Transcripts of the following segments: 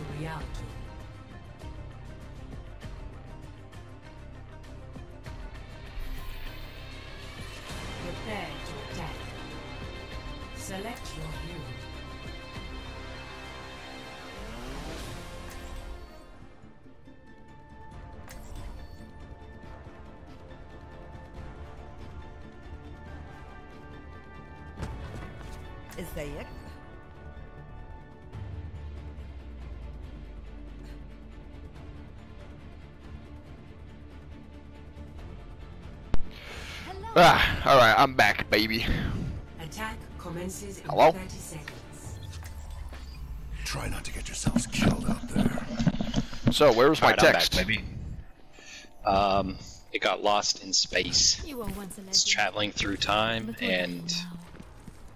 for reality. Prepare to attack. Select your hero. Ah, alright, I'm back, baby. Attack commences in Hello? 30 seconds. Try not to get yourselves killed out there. So, where was my Alright, I'm text? back, baby. Um, it got lost in space. You were once a. It's traveling through time, Look and.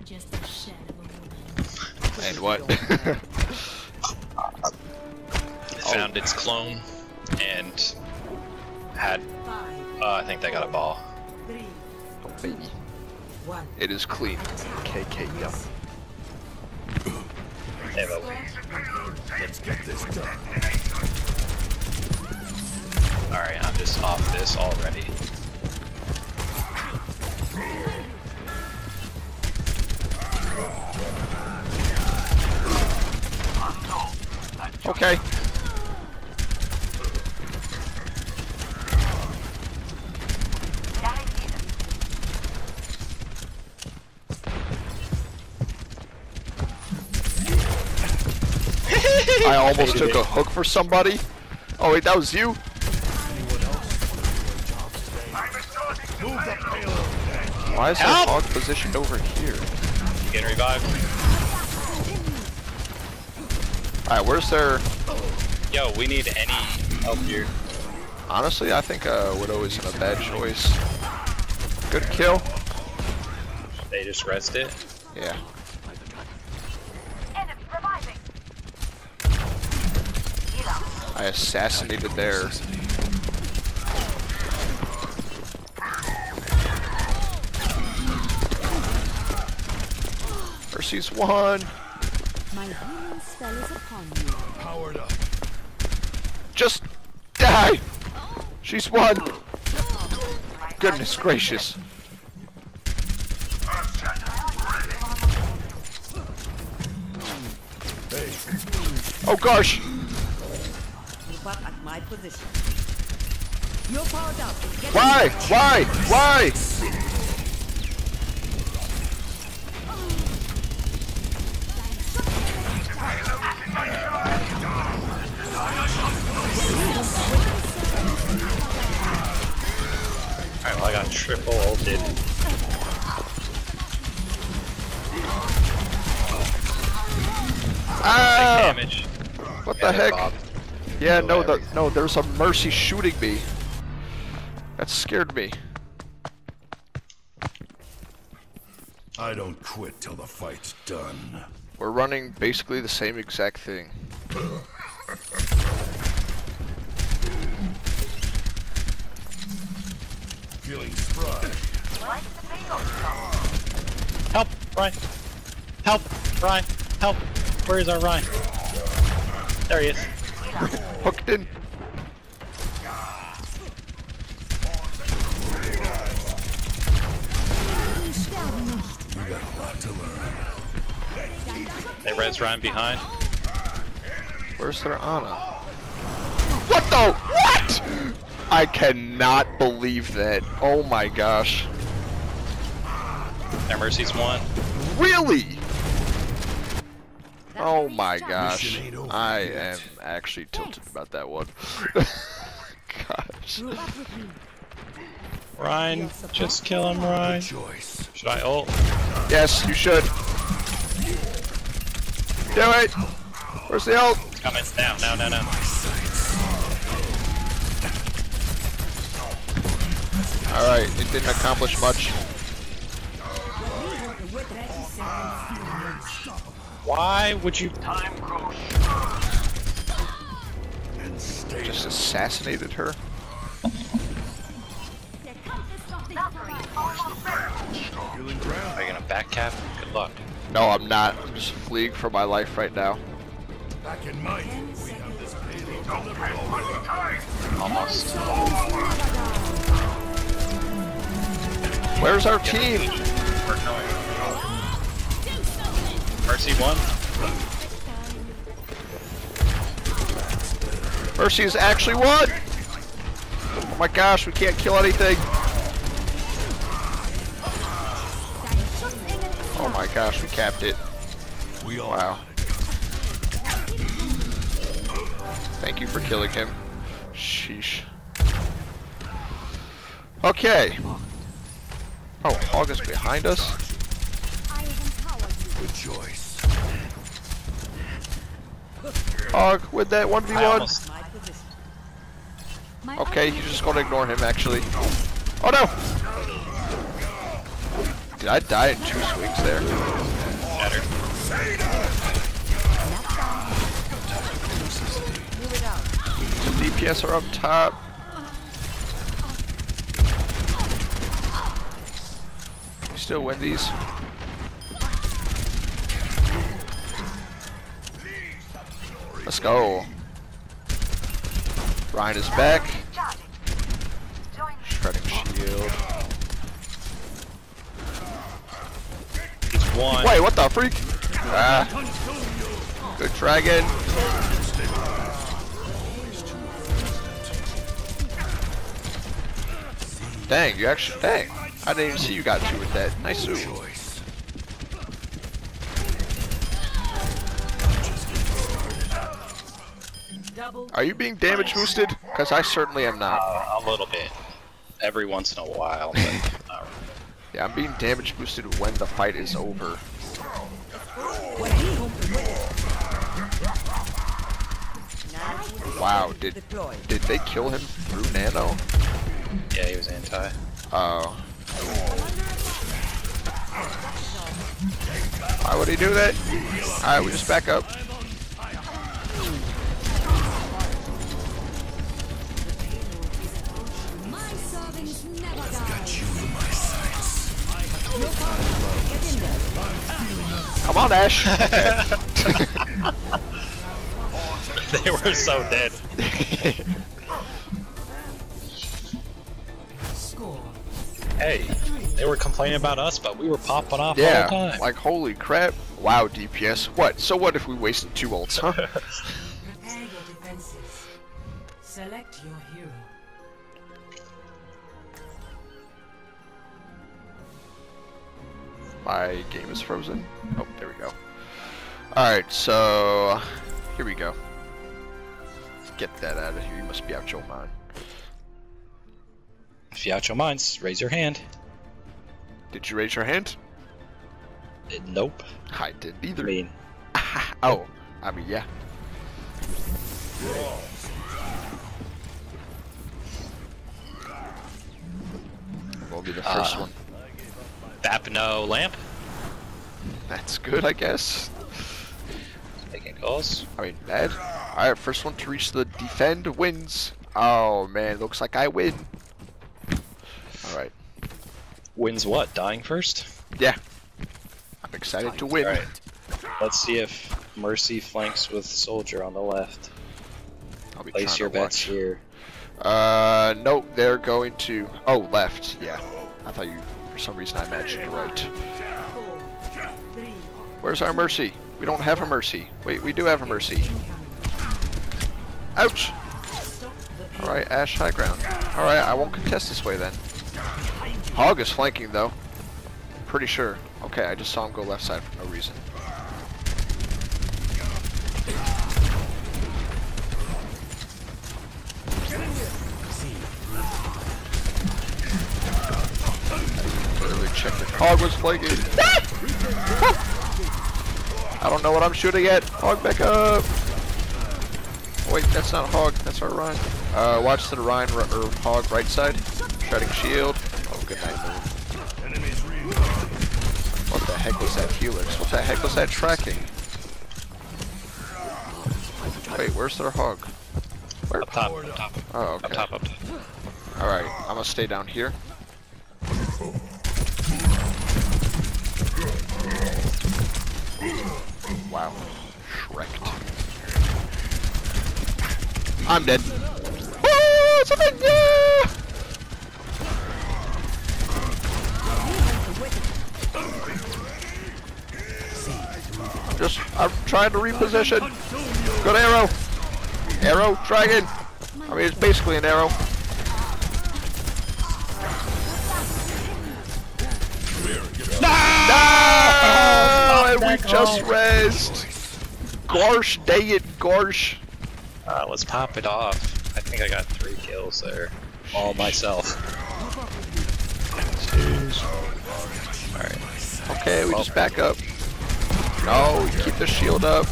Just a shadow of a woman. And what? it found its clone, and had. Uh, I think they got a ball. Three, baby. It is clean. KK, yup. They have a Let's get this done. Alright, I'm just off this already. Okay. Almost took a hook for somebody. Oh wait, that was you? Why is that hog positioned over here? Getting revived. Alright, where's their... Yo, we need any help here. Honestly, I think uh, Widow isn't a bad choice. Good kill. They just rest it. Yeah. I assassinated their... Mercy's one. My healing spell is upon you. Powered up. Just die. She's one. Goodness gracious. Oh gosh. Keep up at my position. You're powered up. Get Why? Why? Why? Alright, well I got triple ulted. Ah! Damage. What the heck? Bob. Yeah, no, the, no, there's a Mercy shooting me. That scared me. I don't quit till the fight's done. We're running basically the same exact thing. Feeling spry. Help, Ryan. Help, Ryan. Help. Where is our Ryan? There he is. Hooked in. You got a lot to learn. They res Ryan behind. Where's their Ana? What the? What? I cannot believe that. Oh my gosh. Their Mercy's one. Really? Oh my gosh. Mission ain't over I yet. am actually tilted about that one. gosh. Group up with me. Ryan, just kill him, Good Ryan. choice. Should I ult? Yes, you should. Do it. Where's the ult? It's coming. Now, now, now, now. Alright, it didn't accomplish much. Why would you? time And stay Just assassinated her. feeling ground. Are you gonna back cap? Good luck. No, I'm not. I'm just fleeing for my life right now. Back in my we have this payload delivered already. Almost. Where's our team? We're going. Mercy one. Mercy is actually won! Oh my gosh, we can't kill anything. Oh my gosh, we capped it. We all Wow. Thank you for killing him. Sheesh. Okay. Oh, Hog is behind us? good choice. Hog with that 1v1. almost. My position. Okay, you're just gonna ignore him actually. Oh no! Did I die in two swings there? Better. Move. DPS are up top. We still win these. Let's go. Ryan is back. Shredding shield. One. Wait, what the freak? Ah. Good dragon. Dang, you actually, dang. I didn't even see you got two with that. Nice ooh. Are you being damage boosted? Because I certainly am not. Uh, a little bit. Every once in a while, but really. Yeah, I'm being damage boosted when the fight is over. Wow, did did they kill him through nano? Yeah, he was anti. Oh. Why would he do that? Alright, we just back up. Come on, Ash. they were so dead. Hey, they were complaining about us, but we were popping off all the time. like holy crap. Wow, DPS. What? So what if we wasted two ults, huh? Prepare your defenses. Select your hero. My game is frozen. Oh, there we go. Alright, so here we go. Get that out of here. You must be out your mind. If you out your minds, raise your hand. Did you raise your hand? Uh, Nope. I didn't I either. mean, oh, I mean, yeah. Will be the first Uh, one. Bapno lamp That's good, I guess. making calls. I mean, bad. Alright, first one to reach the defend wins. Oh man, looks like I win. Alright, Wins what? Dying first? yeah. I'm excited to win. Alright. Let's see if Mercy flanks with Soldier on the left. I'll be Place your bets here. Uh, nope, they're going to. Oh, left. Yeah. I thought you, for some reason, I imagined right. Four, Where's our mercy? We don't have a mercy. Wait, we do have a mercy. Ouch! Alright, Ash, high ground. Alright, I won't contest this way then. Hog is flanking though. Pretty sure. Okay, I just saw him go left side for no reason. Hog was flanking. I don't know what I'm shooting at. Hog back up. Wait, that's not Hog. That's our Ryan. Uh, watch the Ryan r- or Hog right side. Shredding shield. Oh, good night, Moon. What the heck was that Helix? What the heck was that tracking? Wait, where's their Hog? Where? Up top, up top, Oh, okay. up top, up top. Alright, I'm gonna stay down here. Wow. Shreked. I'm dead. Oh, something, yeah! Just, I'm trying to reposition. Good arrow. Arrow, dragon. I mean, it's basically an arrow. No! And just rezzed. Gorsh, dang it, Gorsh. Uh, let's pop it off. I think I got three kills there. All myself. Alright. Okay, we just back up. No, keep the shield up.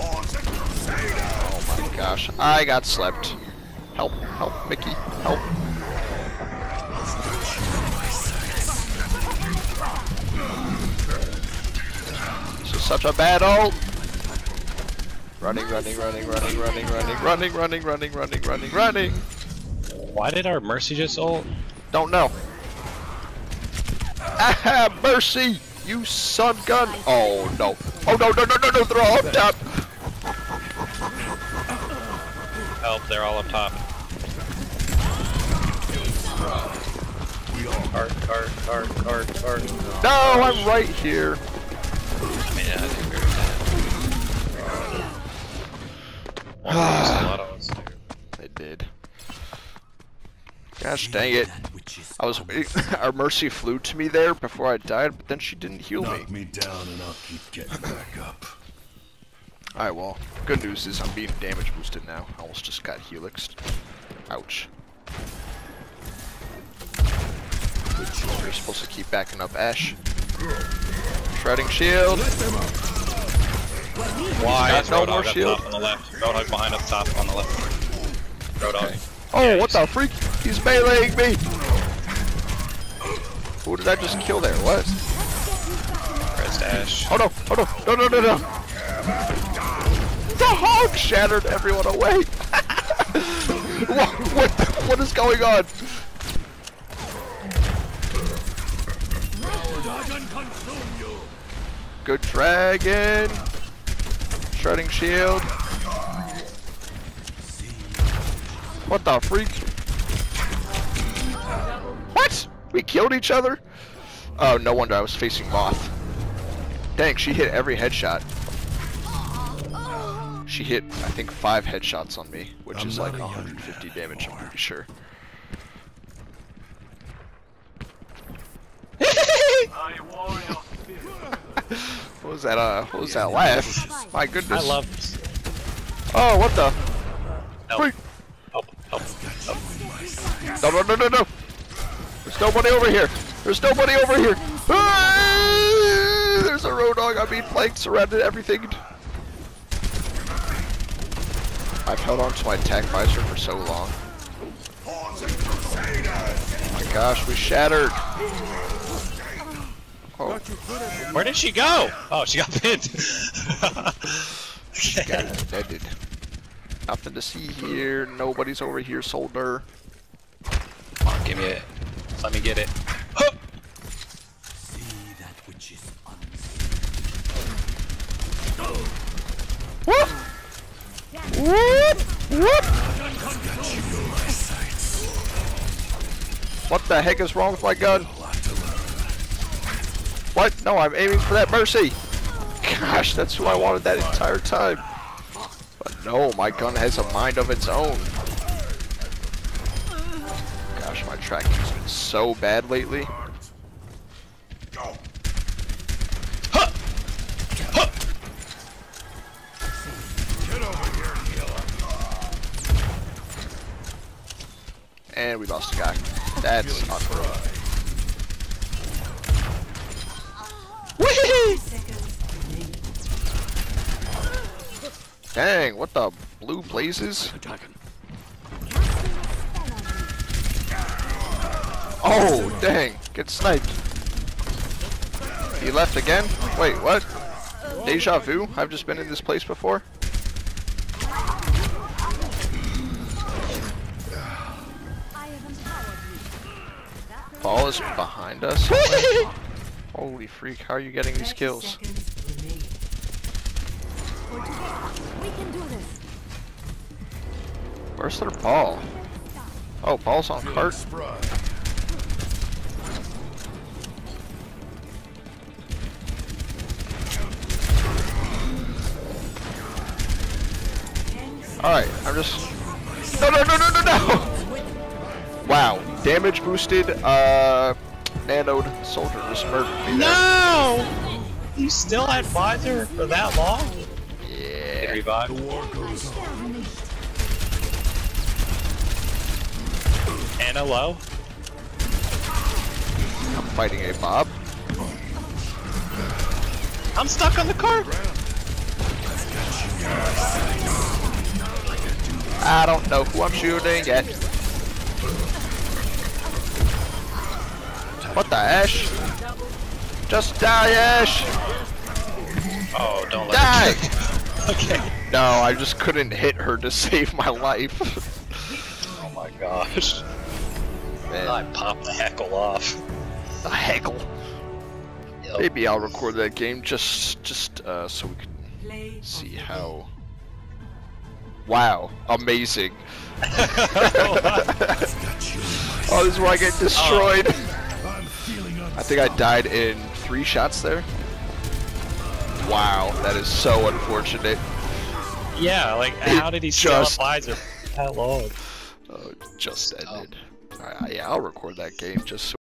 Oh my gosh, I got slept. Help, help, Mickey, help. Such a bad ult. Running, running, running, running, running, running, running, running, running, running, running, running. Why did our Mercy just ult? Don't know. Ah, mercy! You son gun! Oh no! Oh no! No! No! No! No! They're all up top. Help, they're all up top. Cart, cart, cart, cart, cart. No! I'm right here. One lot of us too. They did. Gosh dang it! I was. Our mercy flew to me there before I died, but then she didn't heal me. Knock me down and I'll keep getting back up. Alright, well, good news is I'm being damage boosted now. I almost just got helixed. Ouch. You're supposed to keep backing up Ash. Shredding shield. Why got is no Roadhog more up shield? top on the left? Roadhog behind up top on the left. Roadhog. Oh, what the freak? He's meleeing me! Who did I just kill there? What? Press dash. Oh no! Oh no! No! No! No! No! The hog shattered everyone away! what, what, what is going on? Good dragon! Shredding shield. What the freak? What? We killed each other? Oh, no wonder I was facing Moth. Dang, she hit every headshot. She hit, I think, five headshots on me, which I'm is like 150 damage, I'm pretty sure. what was that, uh, what was that laugh? My goodness. I love. Oh, what the? Help. Help, help, help. No, no, no, no, no! There's nobody over here! There's nobody over here! There's a Roadhog on me, flanked, surrounded everything. I've held on to my attack visor for so long. Oh my gosh, we shattered! Oh, Where did she go? Oh, she got pinned. got deaded. Nothing to see here, nobody's over here, soldier. Come on, give me it. Let me get it. Huh! Whoop! Whoop! Whoop! What the heck is wrong with my gun? What? No, I'm aiming for that mercy. Gosh, that's who I wanted that entire time. But no, my gun has a mind of its own. Gosh, my tracking's been so bad lately. Huh! Huh! And we lost a guy. That's unreal. Dang, what the blue blazes? Oh, dang, get sniped. He left again? Wait, what? Deja vu? I've just been in this place before? Ball is behind us? Holy freak, how are you getting these 30 kills? seconds remaining. for today. We can do this. Where's their ball? Oh, ball's on cart. Alright, I'm just. No, no, no, no, no, no! Wow, damage boosted, uh. Nanoed soldier just murdered me there. No! You still had visor for that long? Yeah. Revive. War goes on. Ana low. I'm fighting a mob. I'm stuck on the cart. I don't know who I'm shooting at. What the Ash? Just die, Ash! Oh, don't let Die! Okay. No, I just couldn't hit her to save my life. Oh my gosh. Man, I popped the heckle off. the heckle. Yep. Maybe I'll record that game just, just uh, so we can Play see how. Wow, amazing. oh, this is where I get destroyed. I'm I think I died in three shots there. Wow, that is so unfortunate. Yeah, like how did he steal a Just- visor? How long? Uh, just ended. Alright, yeah, I'll record that game just so